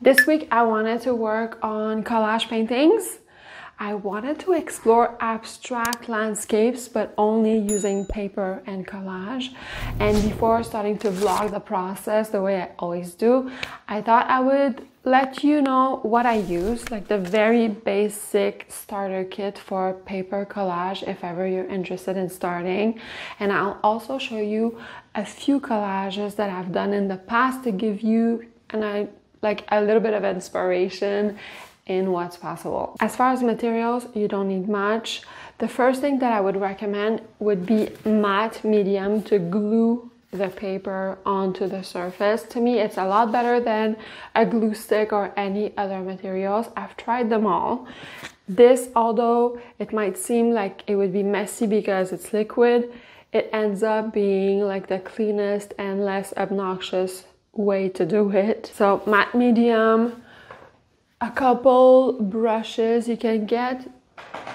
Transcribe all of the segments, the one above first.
This week I wanted to work on collage paintings. I wanted to explore abstract landscapes, but only using paper and collage. And before starting to vlog the process the way I always do, I thought I would let you know what I use, like the very basic starter kit for paper collage if ever you're interested in starting. And I'll also show you a few collages that I've done in the past to give you and I like a little bit of inspiration in what's possible. As far as materials, you don't need much. The first thing that I would recommend would be matte medium to glue the paper onto the surface. To me, it's a lot better than a glue stick or any other materials. I've tried them all. This, although it might seem like it would be messy because it's liquid, it ends up being like the cleanest and less obnoxious way to do it. So matte medium, a couple brushes. You can get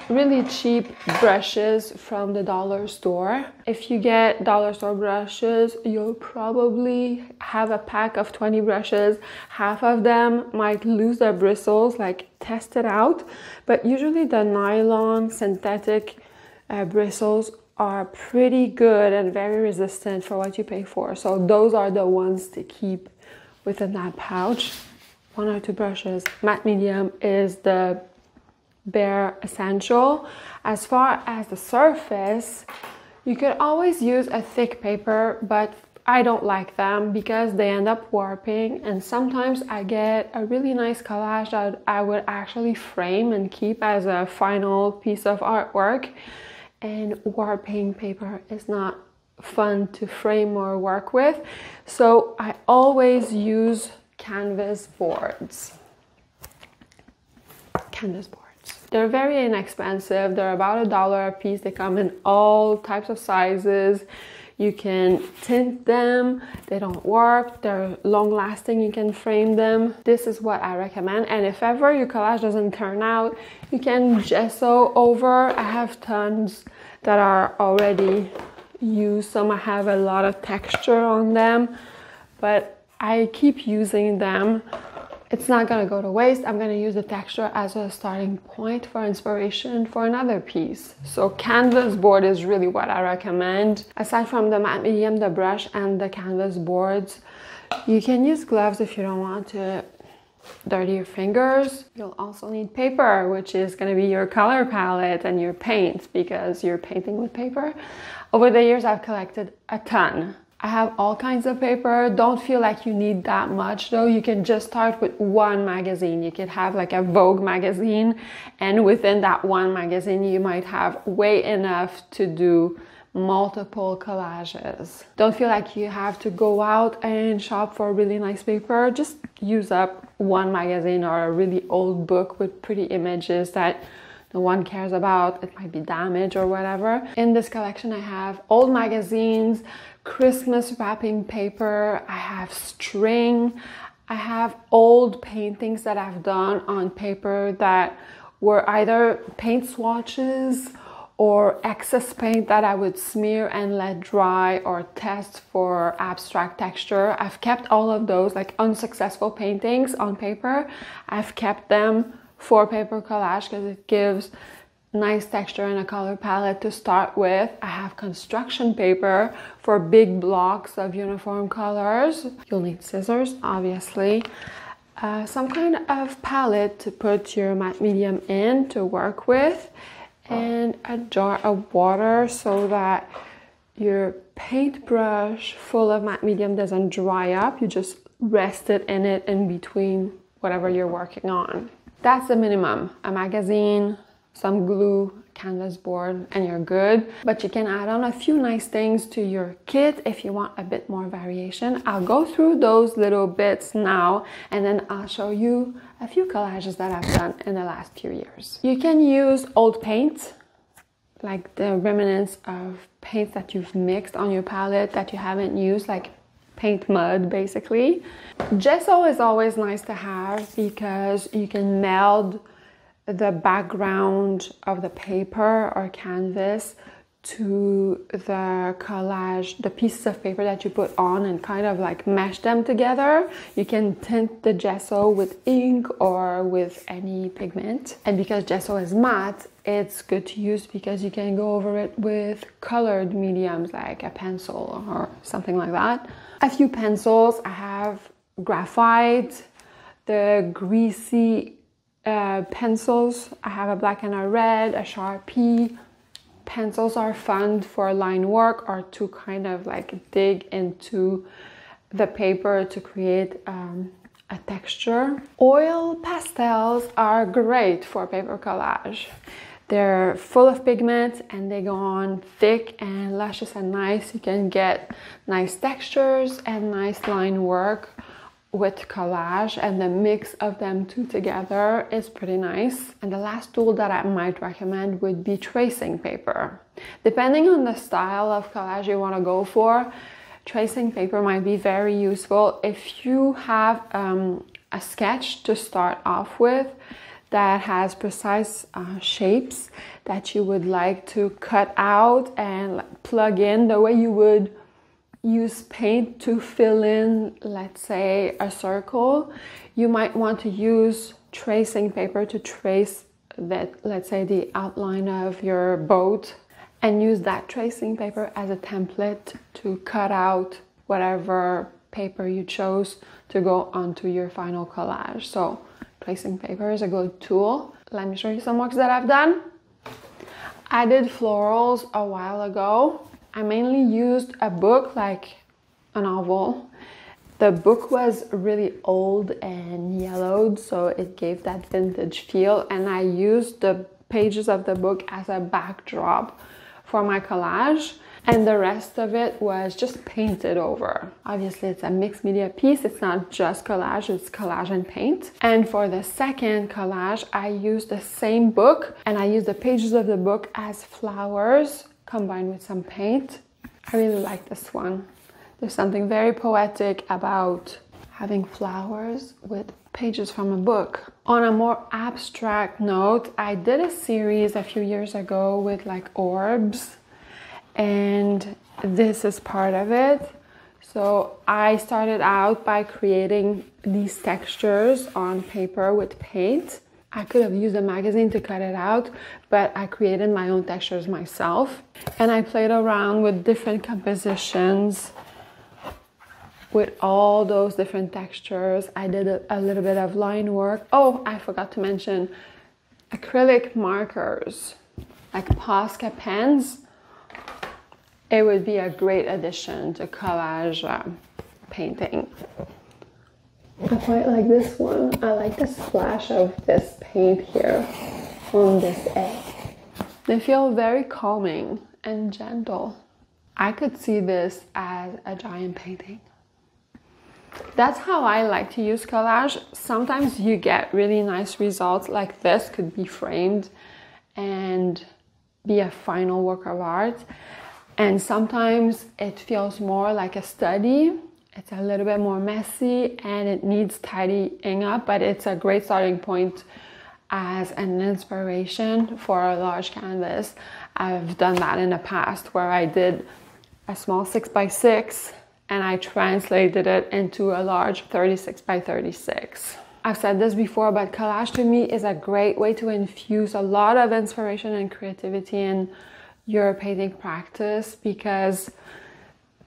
really cheap brushes from the dollar store. If you get dollar store brushes, you'll probably have a pack of 20 brushes. Half of them might lose their bristles, like test it out. But usually the nylon synthetic uh, bristles are pretty good and very resistant for what you pay for. So those are the ones to keep within that pouch one or two brushes. Matte medium is the bare essential. As far as the surface, you could always use a thick paper, but I don't like them because they end up warping and sometimes I get a really nice collage that I would actually frame and keep as a final piece of artwork and warping paper is not fun to frame or work with so I always use canvas boards. Canvas boards. They're very inexpensive. They're about a dollar a piece. They come in all types of sizes. You can tint them. They don't warp. They're long lasting. You can frame them. This is what I recommend. And if ever your collage doesn't turn out, you can gesso over. I have tons that are already used. Some I have a lot of texture on them, but I keep using them. It's not gonna go to waste. I'm gonna use the texture as a starting point for inspiration for another piece. So canvas board is really what I recommend. Aside from the matte medium, the brush and the canvas boards, you can use gloves if you don't want to dirty your fingers. You'll also need paper, which is going to be your color palette and your paint because you're painting with paper. Over the years, I've collected a ton. I have all kinds of paper. Don't feel like you need that much though. You can just start with one magazine. You could have like a Vogue magazine, and within that one magazine, you might have way enough to do multiple collages. Don't feel like you have to go out and shop for really nice paper. Just use up one magazine or a really old book with pretty images that no one cares about. It might be damaged or whatever. In this collection, I have old magazines, Christmas wrapping paper, I have string, I have old paintings that I've done on paper that were either paint swatches or excess paint that I would smear and let dry or test for abstract texture. I've kept all of those like unsuccessful paintings on paper. I've kept them for paper collage because it gives nice texture and a color palette to start with. I have construction paper for big blocks of uniform colors. You'll need scissors, obviously. Uh, some kind of palette to put your matte medium in to work with and a jar of water so that your paintbrush full of matte medium doesn't dry up. You just rest it in it in between whatever you're working on. That's the minimum. A magazine, some glue, canvas board, and you're good. But you can add on a few nice things to your kit if you want a bit more variation. I'll go through those little bits now and then I'll show you a few collages that I've done in the last few years. You can use old paint, like the remnants of paints that you've mixed on your palette that you haven't used, like paint mud basically. Gesso is always nice to have because you can meld the background of the paper or canvas to the collage, the pieces of paper that you put on and kind of like mesh them together. You can tint the gesso with ink or with any pigment. And because gesso is matte, it's good to use because you can go over it with colored mediums like a pencil or something like that. A few pencils, I have graphite, the greasy uh, pencils. I have a black and a red, a Sharpie, pencils are fun for line work or to kind of like dig into the paper to create um, a texture. Oil pastels are great for paper collage. They're full of pigment and they go on thick and luscious and nice. You can get nice textures and nice line work with collage and the mix of them two together is pretty nice. And the last tool that I might recommend would be tracing paper. Depending on the style of collage you want to go for, tracing paper might be very useful. If you have um, a sketch to start off with that has precise uh, shapes that you would like to cut out and plug in the way you would use paint to fill in, let's say, a circle, you might want to use tracing paper to trace that, let's say, the outline of your boat and use that tracing paper as a template to cut out whatever paper you chose to go onto your final collage. So tracing paper is a good tool. Let me show you some works that I've done. I did florals a while ago I mainly used a book like a novel. The book was really old and yellowed, so it gave that vintage feel, and I used the pages of the book as a backdrop for my collage and the rest of it was just painted over. Obviously, it's a mixed media piece. It's not just collage, it's collage and paint. And for the second collage, I used the same book and I used the pages of the book as flowers combined with some paint. I really like this one. There's something very poetic about having flowers with pages from a book. On a more abstract note, I did a series a few years ago with like orbs, and this is part of it. So I started out by creating these textures on paper with paint. I could have used a magazine to cut it out, but I created my own textures myself. And I played around with different compositions with all those different textures. I did a, a little bit of line work. Oh, I forgot to mention acrylic markers, like Posca pens. It would be a great addition to collage uh, painting. I quite like this one. I like the splash of this paint here on this egg. They feel very calming and gentle. I could see this as a giant painting. That's how I like to use collage. Sometimes you get really nice results like this could be framed and be a final work of art. And sometimes it feels more like a study it's a little bit more messy and it needs tidying up, but it's a great starting point as an inspiration for a large canvas. I've done that in the past where I did a small 6 by 6 and I translated it into a large 36 by 36. I've said this before, but collage to me is a great way to infuse a lot of inspiration and creativity in your painting practice because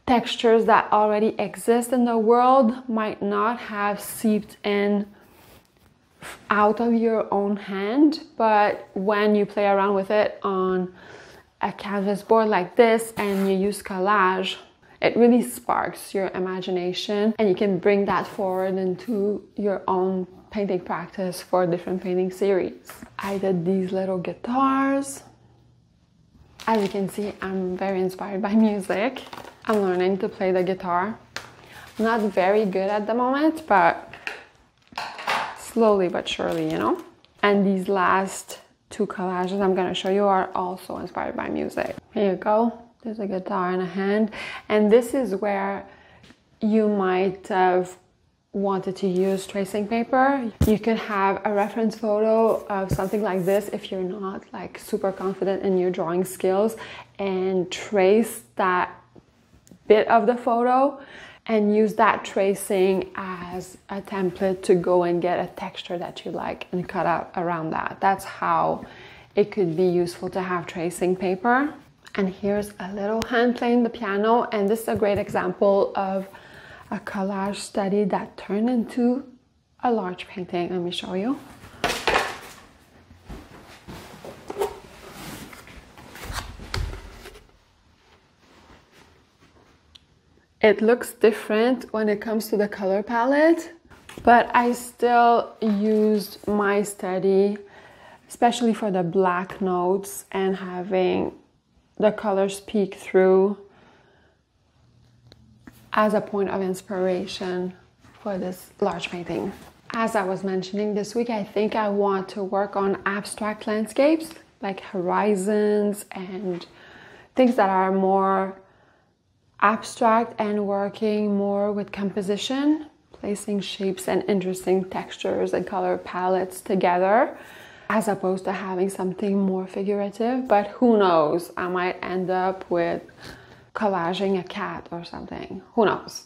textures that already exist in the world might not have seeped in out of your own hand, but when you play around with it on a canvas board like this and you use collage, it really sparks your imagination and you can bring that forward into your own painting practice for different painting series. I did these little guitars. As you can see, I'm very inspired by music. I'm learning to play the guitar. Not very good at the moment, but slowly but surely, you know? And these last two collages I'm gonna show you are also inspired by music. Here you go. There's a guitar in a hand. And this is where you might have wanted to use tracing paper. You can have a reference photo of something like this if you're not like super confident in your drawing skills and trace that bit of the photo and use that tracing as a template to go and get a texture that you like and cut out around that. That's how it could be useful to have tracing paper. And here's a little hand playing the piano and this is a great example of a collage study that turned into a large painting. Let me show you. It looks different when it comes to the color palette, but I still used my study, especially for the black notes and having the colors peek through as a point of inspiration for this large painting. As I was mentioning this week, I think I want to work on abstract landscapes like horizons and things that are more abstract and working more with composition, placing shapes and interesting textures and color palettes together as opposed to having something more figurative. But who knows, I might end up with collaging a cat or something. Who knows?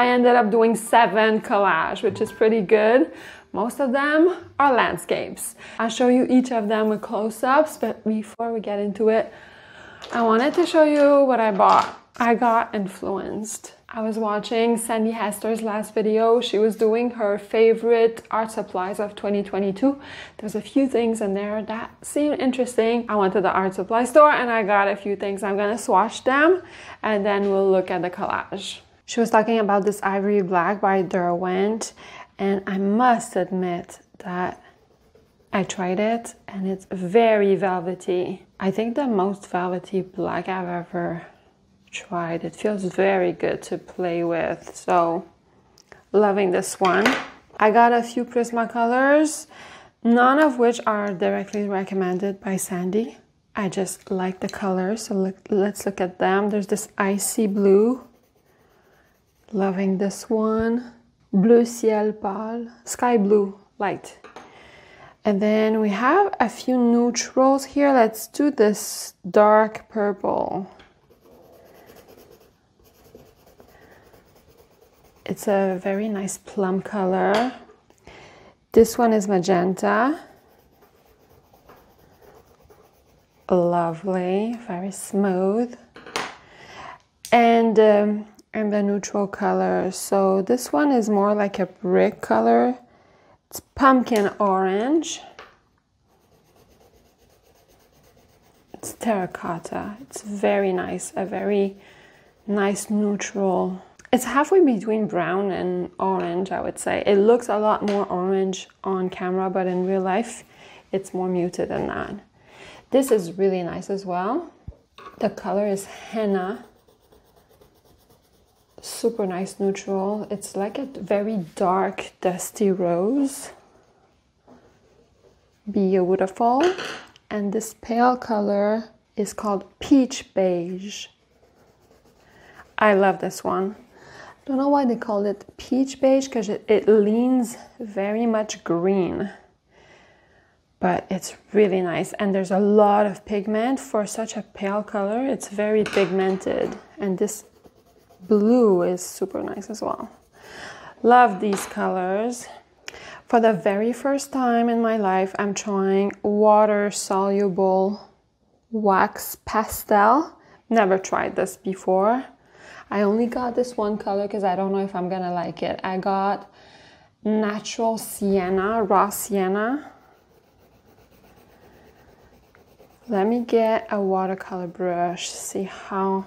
I ended up doing seven collage, which is pretty good. Most of them are landscapes. I'll show you each of them with close-ups, but before we get into it, I wanted to show you what I bought. I got influenced. I was watching Sandi Hester's last video. She was doing her favorite art supplies of 2022. There's a few things in there that seemed interesting. I went to the art supply store and I got a few things. I'm gonna swatch them and then we'll look at the collage. She was talking about this Ivory Black by Derwent and I must admit that I tried it and it's very velvety. I think the most velvety black I've ever tried. It feels very good to play with. So loving this one. I got a few Prismacolors, none of which are directly recommended by Sandi. I just like the colors, so look, let's look at them. There's this icy blue. Loving this one. Bleu ciel pâle, sky blue light. And then we have a few neutrals here. Let's do this dark purple. It's a very nice plum color. This one is magenta. Lovely, very smooth. And um, and the neutral color. So this one is more like a brick color. It's pumpkin orange. It's terracotta. It's very nice, a very nice neutral it's halfway between brown and orange, I would say. It looks a lot more orange on camera, but in real life, it's more muted than that. This is really nice as well. The color is henna. Super nice neutral. It's like a very dark, dusty rose. Beautiful. And this pale color is called peach beige. I love this one. Don't know why they call it peach beige because it, it leans very much green. But it's really nice and there's a lot of pigment for such a pale color. It's very pigmented and this blue is super nice as well. Love these colors. For the very first time in my life, I'm trying water soluble wax pastel. Never tried this before. I only got this one color because I don't know if I'm gonna like it. I got natural sienna, raw sienna. Let me get a watercolor brush, see how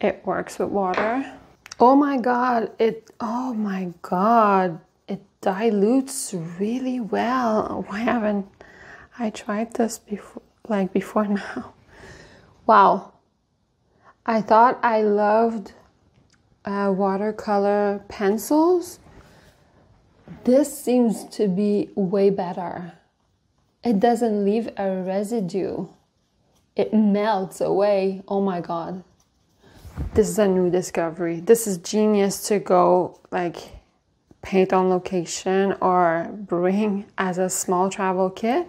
it works with water. Oh my god, it, oh my god, it dilutes really well. Why haven't I tried this before, like before now? Wow, I thought I loved uh, watercolor pencils. This seems to be way better. It doesn't leave a residue. It melts away. Oh my god. This is a new discovery. This is genius to go like paint on location or bring as a small travel kit.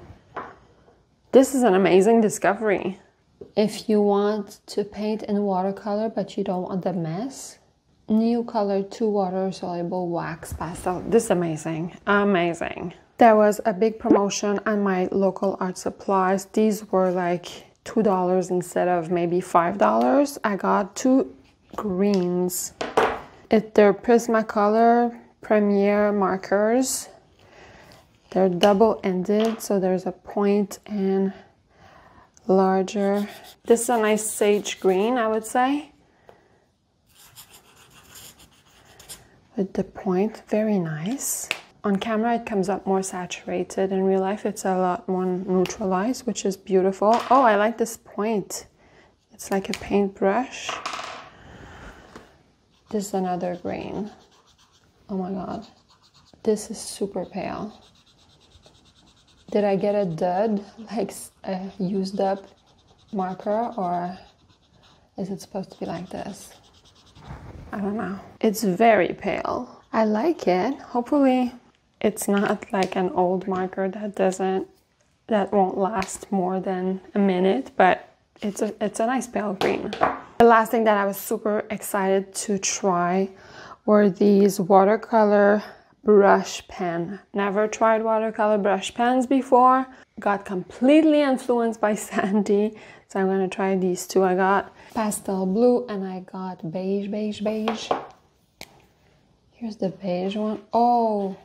This is an amazing discovery. If you want to paint in watercolor but you don't want the mess, Neocolor II water soluble wax pastel. This is amazing, amazing. There was a big promotion on my local art supplies. These were like $2 instead of maybe $5. I got two greens. It, they're Prismacolor Premier markers. They're double-ended, so there's a point and larger. This is a nice sage green, I would say. With the point, very nice. On camera, it comes up more saturated. In real life, it's a lot more neutralized, which is beautiful. Oh, I like this point. It's like a paintbrush. This is another green. Oh my God. This is super pale. Did I get a dud, like a used up marker, or is it supposed to be like this? I don't know. It's very pale. I like it. Hopefully it's not like an old marker that doesn't, that won't last more than a minute, but it's a, it's a nice pale green. The last thing that I was super excited to try were these watercolor brush pen. Never tried watercolor brush pens before. Got completely influenced by Sandi. So I'm gonna try these two. I got pastel blue and I got beige, beige, beige. Here's the beige one. Oh,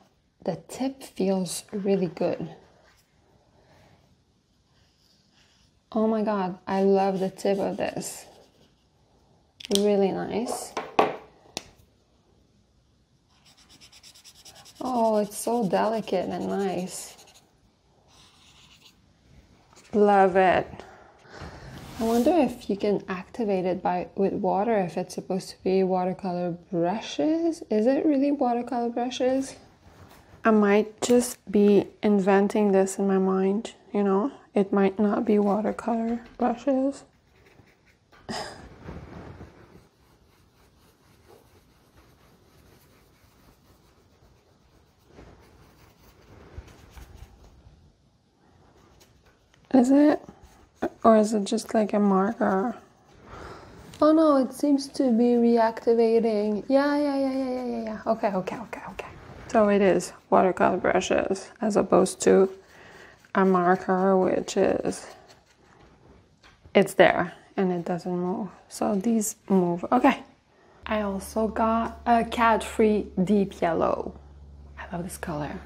the tip feels really good. Oh my god, I love the tip of this. Really nice. Oh, it's so delicate and nice. Love it. I wonder if you can activate it by with water if it's supposed to be watercolor brushes. Is it really watercolor brushes? I might just be inventing this in my mind, you know? It might not be watercolor brushes. Is it? Or is it just like a marker? Oh no, it seems to be reactivating. Yeah, yeah, yeah, yeah, yeah, yeah, yeah. Okay, okay, okay, okay. So it is watercolor brushes as opposed to a marker, which is, it's there and it doesn't move. So these move. Okay. I also got a cat-free deep yellow. I love this color.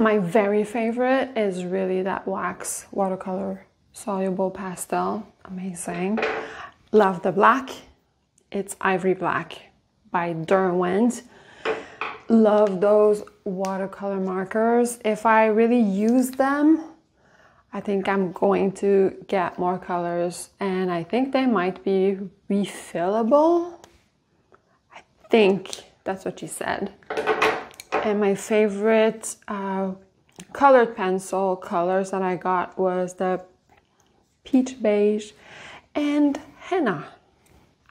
My very favorite is really that wax watercolor soluble pastel. Amazing. Love the black. It's Ivory Black by Derwent. Love those watercolor markers. If I really use them, I think I'm going to get more colors and I think they might be refillable. I think that's what she said. And my favorite uh, colored pencil colors that I got was the peach beige and henna.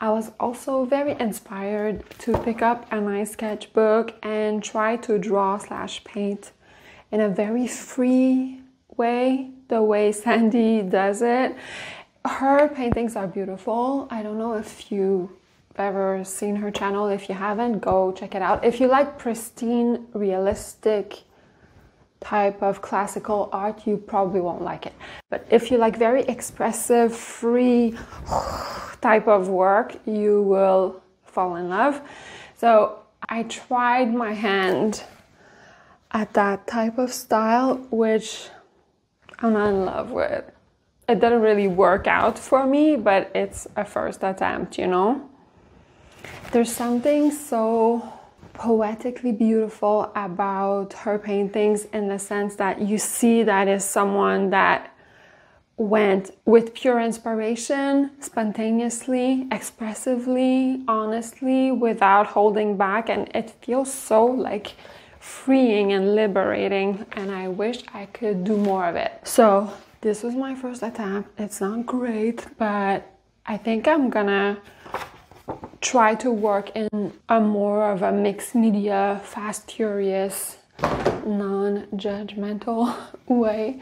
I was also very inspired to pick up a nice sketchbook and try to draw slash paint in a very free way, the way Sandi does it. Her paintings are beautiful. I don't know if you've ever seen her channel. If you haven't, go check it out. If you like pristine, realistic type of classical art, you probably won't like it. But if you like very expressive, free type of work, you will fall in love. So I tried my hand at that type of style, which I'm not in love with. It didn't really work out for me, but it's a first attempt, you know? There's something so poetically beautiful about her paintings in the sense that you see that is someone that went with pure inspiration, spontaneously, expressively, honestly, without holding back. And it feels so like freeing and liberating. And I wish I could do more of it. So, this was my first attempt. It's not great, but I think I'm gonna try to work in a more of a mixed media, fast, curious, non judgmental way.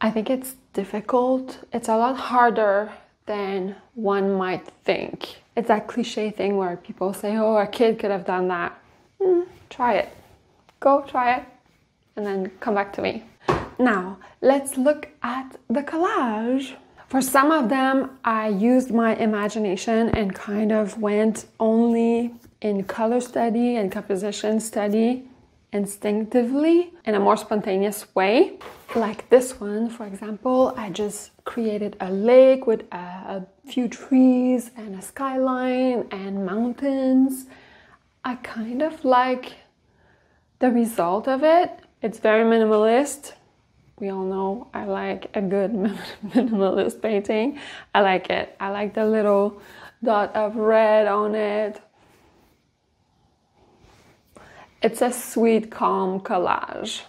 I think it's difficult. It's a lot harder than one might think. It's that cliche thing where people say, oh, a kid could have done that. Mm, try it. Go try it and then come back to me. Now, let's look at the collage. For some of them, I used my imagination and kind of went only in color study and composition study instinctively in a more spontaneous way. Like this one, for example, I just created a lake with a, few trees and a skyline and mountains. I kind of like the result of it. It's very minimalist, we all know I like a good minimalist painting. I like it. I like the little dot of red on it. It's a sweet, calm collage.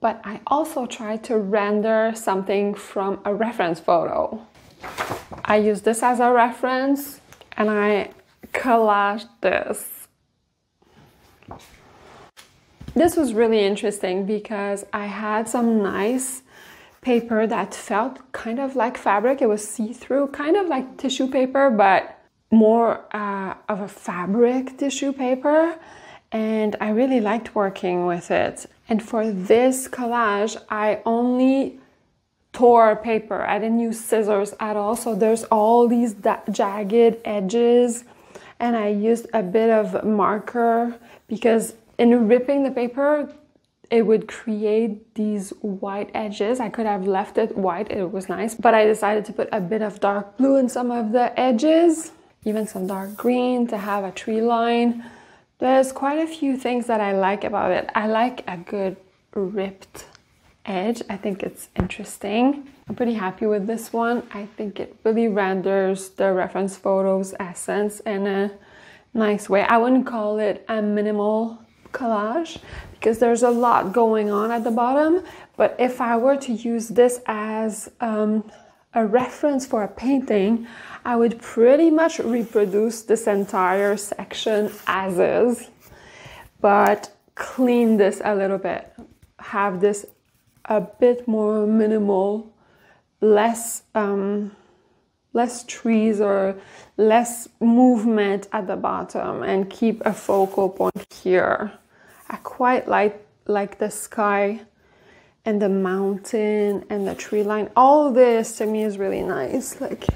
But I also tried to render something from a reference photo. I use this as a reference and I collaged this. This was really interesting because I had some nice paper that felt kind of like fabric. It was see through, kind of like tissue paper, but more uh, of a fabric tissue paper and I really liked working with it. And for this collage, I only tore paper. I didn't use scissors at all. So there's all these jagged edges and I used a bit of marker because in ripping the paper, it would create these white edges. I could have left it white, it was nice, but I decided to put a bit of dark blue in some of the edges, even some dark green to have a tree line. There's quite a few things that I like about it. I like a good ripped edge. I think it's interesting. I'm pretty happy with this one. I think it really renders the reference photos essence in a nice way. I wouldn't call it a minimal collage because there's a lot going on at the bottom. But if I were to use this as um, a reference for a painting, I would pretty much reproduce this entire section as is, but clean this a little bit. Have this a bit more minimal, less um, less trees or less movement at the bottom and keep a focal point here. I quite like like the sky and the mountain and the tree line. All this to me is really nice. Like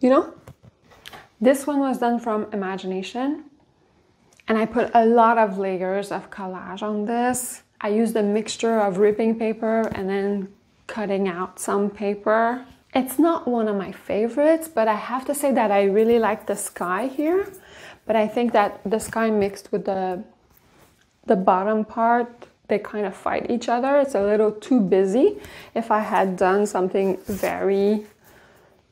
you know? This one was done from imagination and I put a lot of layers of collage on this. I used a mixture of ripping paper and then cutting out some paper. It's not one of my favorites, but I have to say that I really like the sky here. But I think that the sky mixed with the the bottom part, they kind of fight each other. It's a little too busy. If I had done something very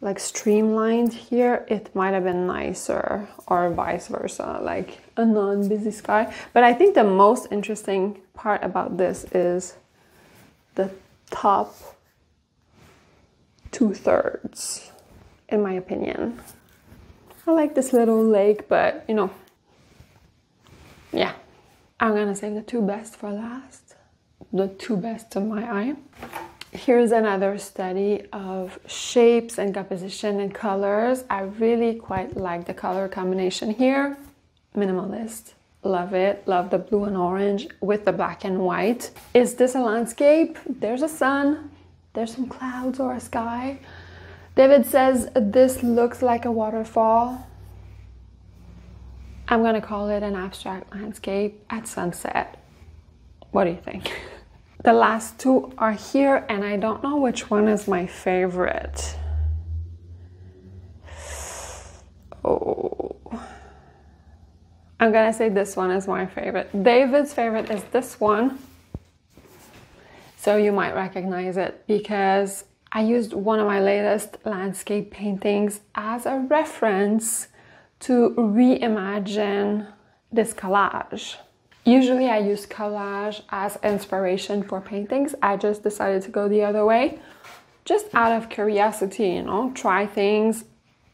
like streamlined here, it might have been nicer or vice versa, like a non-busy sky. But I think the most interesting part about this is the top two thirds, in my opinion. I like this little lake, but you know, yeah. I'm gonna save the two best for last. The two best to my eye. Here's another study of shapes and composition and colors. I really quite like the color combination here. Minimalist. Love it. Love the blue and orange with the black and white. Is this a landscape? There's a sun. There's some clouds or a sky. David says this looks like a waterfall. I'm gonna call it an abstract landscape at sunset. What do you think? The last two are here and I don't know which one is my favorite. Oh. I'm gonna say this one is my favorite. David's favorite is this one. So you might recognize it because I used one of my latest landscape paintings as a reference to reimagine this collage. Usually I use collage as inspiration for paintings. I just decided to go the other way. Just out of curiosity, you know, try things,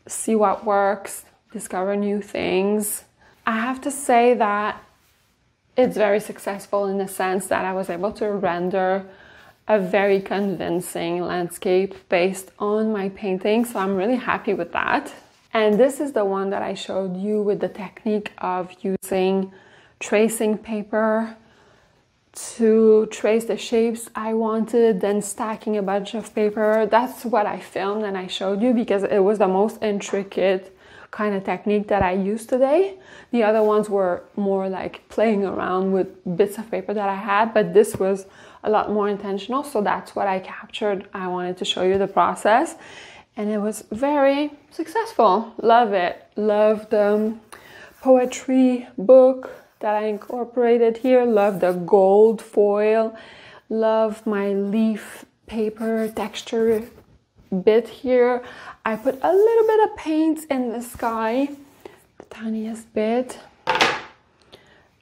see what works, discover new things. I have to say that it's very successful in the sense that I was able to render a very convincing landscape based on my painting. So I'm really happy with that. And this is the one that I showed you with the technique of using tracing paper to trace the shapes I wanted, then stacking a bunch of paper. That's what I filmed and I showed you because it was the most intricate kind of technique that I used today. The other ones were more like playing around with bits of paper that I had, but this was a lot more intentional. So that's what I captured. I wanted to show you the process and it was very successful. Love it. Love the um, poetry book that I incorporated here. Love the gold foil. Love my leaf paper texture bit here. I put a little bit of paint in the sky, the tiniest bit.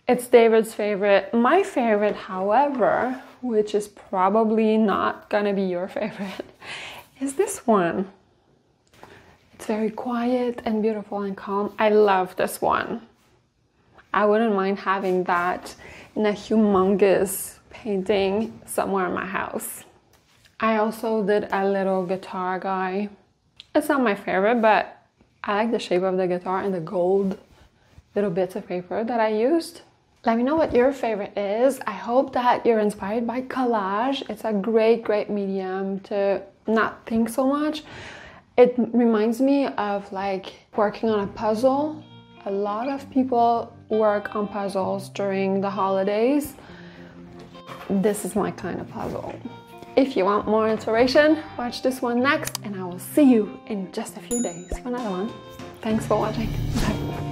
It's David's favorite. My favorite, however, which is probably not gonna be your favorite, is this one. It's very quiet and beautiful and calm. I love this one. I wouldn't mind having that in a humongous painting somewhere in my house. I also did a little guitar guy It's not my favorite, but I like the shape of the guitar and the gold little bits of paper that I used. Let me know what your favorite is. I hope that you're inspired by collage. It's a great, great medium to not think so much. It reminds me of like working on a puzzle. A lot of people work on puzzles during the holidays. This is my kind of puzzle. If you want more inspiration, watch this one next, and I will see you in just a few days for another one. Thanks for watching. Bye.